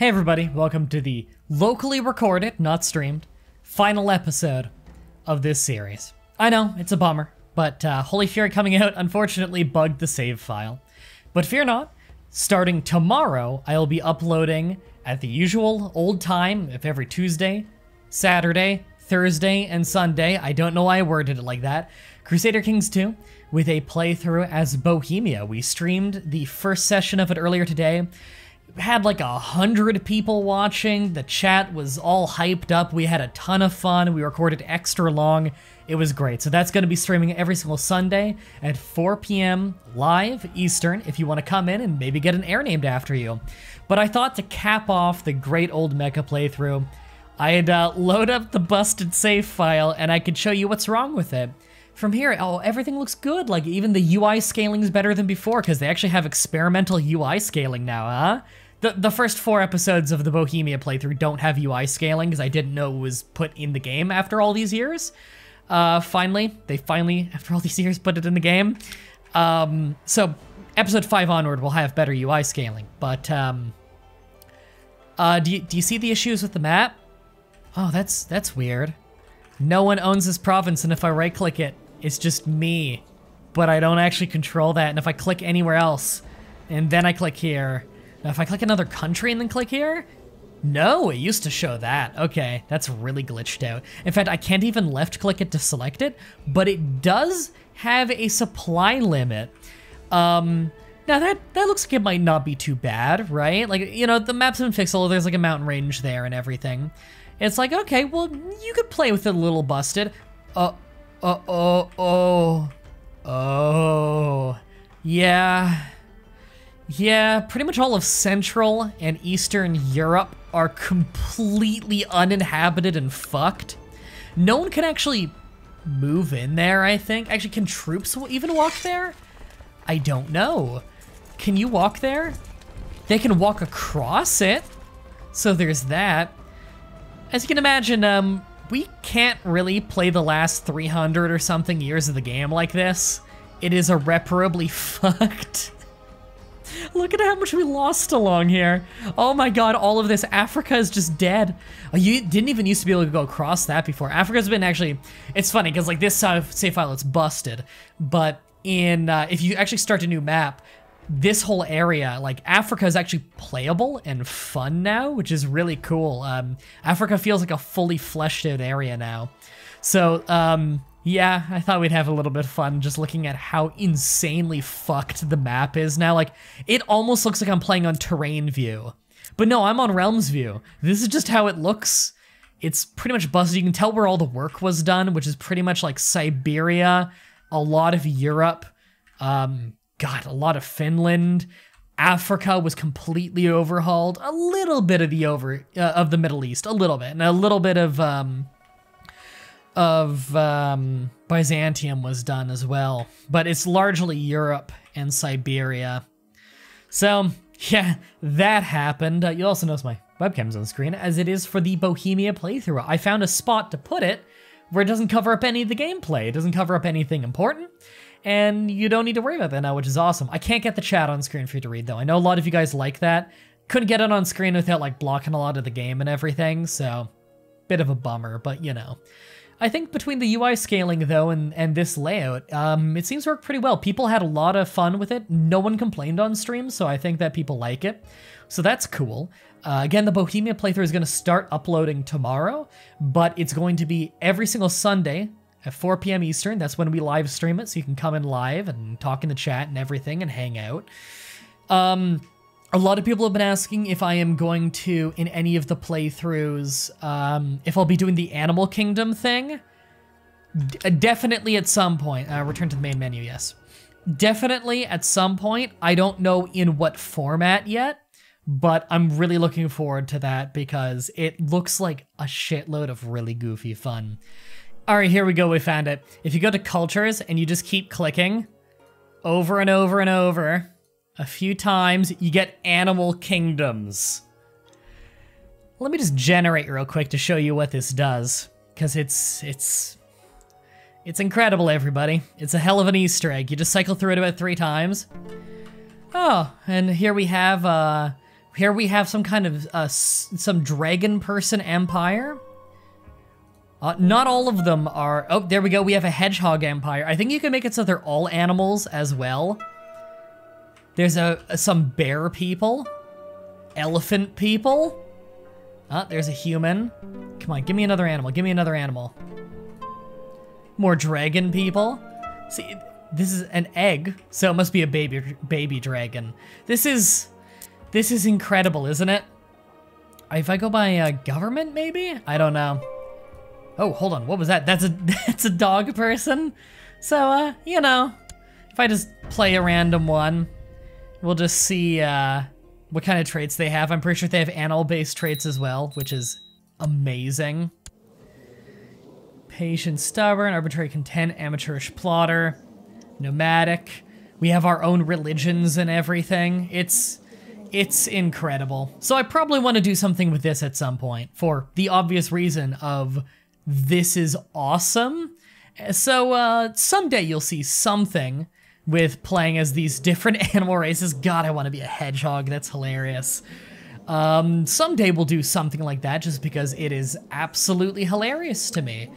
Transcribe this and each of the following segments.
Hey everybody, welcome to the locally recorded, not streamed, final episode of this series. I know, it's a bummer, but uh, Holy Fury coming out unfortunately bugged the save file. But fear not, starting tomorrow, I will be uploading at the usual old time of every Tuesday, Saturday, Thursday, and Sunday. I don't know why I worded it like that. Crusader Kings 2 with a playthrough as Bohemia. We streamed the first session of it earlier today had like a hundred people watching. The chat was all hyped up. We had a ton of fun. We recorded extra long. It was great. So that's going to be streaming every single Sunday at 4 p.m. live Eastern if you want to come in and maybe get an heir named after you. But I thought to cap off the great old Mecca playthrough, I'd uh, load up the busted save file and I could show you what's wrong with it. From here, oh, everything looks good. Like even the UI scaling is better than before because they actually have experimental UI scaling now, huh? The, the first four episodes of the Bohemia playthrough don't have UI scaling because I didn't know it was put in the game after all these years. Uh, finally, they finally, after all these years, put it in the game. Um, so episode 5 onward will have better UI scaling. But um, uh, do, you, do you see the issues with the map? Oh, that's that's weird. No one owns this province, and if I right-click it, it's just me. But I don't actually control that, and if I click anywhere else, and then I click here, now, if I click another country and then click here, no, it used to show that. Okay, that's really glitched out. In fact, I can't even left click it to select it, but it does have a supply limit. Um, now that, that looks like it might not be too bad, right? Like, you know, the map's been fixed, although there's like a mountain range there and everything. It's like, okay, well, you could play with it a little busted. Uh, uh, oh, oh, oh, yeah. Yeah, pretty much all of Central and Eastern Europe are completely uninhabited and fucked. No one can actually move in there, I think. Actually, can troops even walk there? I don't know. Can you walk there? They can walk across it. So there's that. As you can imagine, um, we can't really play the last 300 or something years of the game like this. It is irreparably fucked. Look at how much we lost along here. Oh my god, all of this. Africa is just dead. Oh, you didn't even used to be able to go across that before. Africa's been actually, it's funny because like this save file, it's busted. But in, uh, if you actually start a new map, this whole area, like Africa is actually playable and fun now, which is really cool. Um, Africa feels like a fully fleshed out area now. So, um, yeah, I thought we'd have a little bit of fun just looking at how insanely fucked the map is now. Like, it almost looks like I'm playing on terrain view. But no, I'm on realms view. This is just how it looks. It's pretty much busted. You can tell where all the work was done, which is pretty much like Siberia, a lot of Europe, um, God, a lot of Finland. Africa was completely overhauled. A little bit of the over uh, of the Middle East, a little bit, and a little bit of um, of um, Byzantium was done as well, but it's largely Europe and Siberia. So, yeah, that happened. Uh, you'll also notice my webcam's on screen, as it is for the Bohemia playthrough. I found a spot to put it where it doesn't cover up any of the gameplay. It doesn't cover up anything important, and you don't need to worry about that now, which is awesome. I can't get the chat on screen for you to read, though. I know a lot of you guys like that. Couldn't get it on screen without, like, blocking a lot of the game and everything, so bit of a bummer, but you know. I think between the UI scaling though and, and this layout, um, it seems to work pretty well. People had a lot of fun with it. No one complained on stream, so I think that people like it. So that's cool. Uh, again, the Bohemia playthrough is going to start uploading tomorrow, but it's going to be every single Sunday at 4 p.m. Eastern. That's when we live stream it, so you can come in live and talk in the chat and everything and hang out. Um, a lot of people have been asking if I am going to, in any of the playthroughs, um, if I'll be doing the Animal Kingdom thing. D uh, definitely at some point. Uh, return to the main menu, yes. Definitely at some point. I don't know in what format yet, but I'm really looking forward to that because it looks like a shitload of really goofy fun. All right, here we go. We found it. If you go to cultures and you just keep clicking over and over and over, a few times, you get animal kingdoms. Let me just generate real quick to show you what this does, because it's, it's, it's incredible, everybody. It's a hell of an Easter egg. You just cycle through it about three times. Oh, and here we have uh, Here we have some kind of uh, some dragon person empire. Uh, not all of them are. Oh, there we go. We have a hedgehog empire. I think you can make it so they're all animals as well. There's a some bear people, elephant people. Ah, there's a human. Come on, give me another animal. Give me another animal. More dragon people. See, this is an egg, so it must be a baby baby dragon. This is this is incredible, isn't it? If I go by uh, government, maybe? I don't know. Oh, hold on. What was that? That's a that's a dog person. So, uh, you know, if I just play a random one, we'll just see uh, what kind of traits they have. I'm pretty sure they have animal-based traits as well, which is amazing. Patient, stubborn, arbitrary content, amateurish plotter, nomadic. We have our own religions and everything. It's it's incredible. So I probably want to do something with this at some point for the obvious reason of this is awesome. So uh, someday you'll see something with playing as these different animal races. God, I want to be a hedgehog. That's hilarious. Um, someday we'll do something like that just because it is absolutely hilarious to me.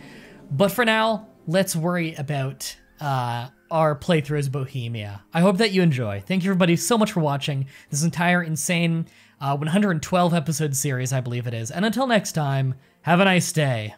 But for now, let's worry about uh, our playthrough as Bohemia. I hope that you enjoy. Thank you everybody so much for watching this entire insane uh, 112 episode series, I believe it is. And until next time, have a nice day.